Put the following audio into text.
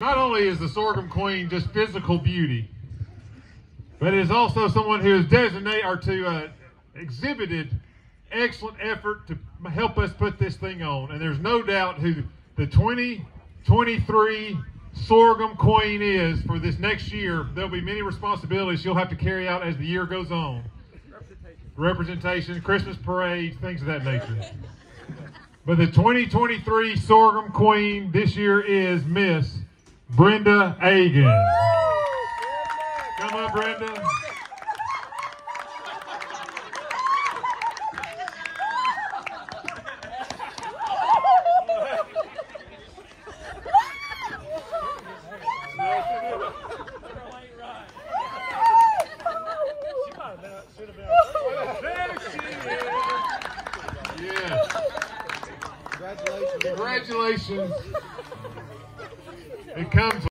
Not only is the sorghum queen just physical beauty, but it is also someone who has designated or to uh, exhibited excellent effort to help us put this thing on. And there's no doubt who the 2023 sorghum queen is for this next year. There'll be many responsibilities she'll have to carry out as the year goes on. Representation, Christmas parades, things of that nature. But the 2023 sorghum queen this year is Miss Brenda Agan. Come on, Brenda. Congratulations. Congratulations. It comes